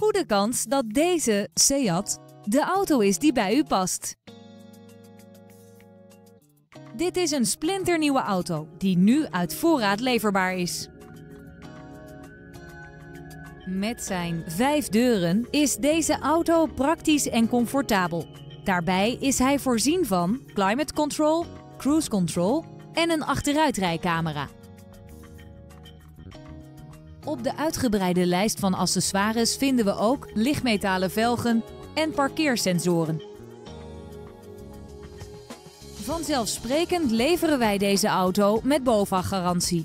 goede kans dat deze Seat de auto is die bij u past. Dit is een splinternieuwe auto die nu uit voorraad leverbaar is. Met zijn vijf deuren is deze auto praktisch en comfortabel. Daarbij is hij voorzien van climate control, cruise control en een achteruitrijcamera. Op de uitgebreide lijst van accessoires vinden we ook lichtmetalen velgen en parkeersensoren. Vanzelfsprekend leveren wij deze auto met BOVAG-garantie.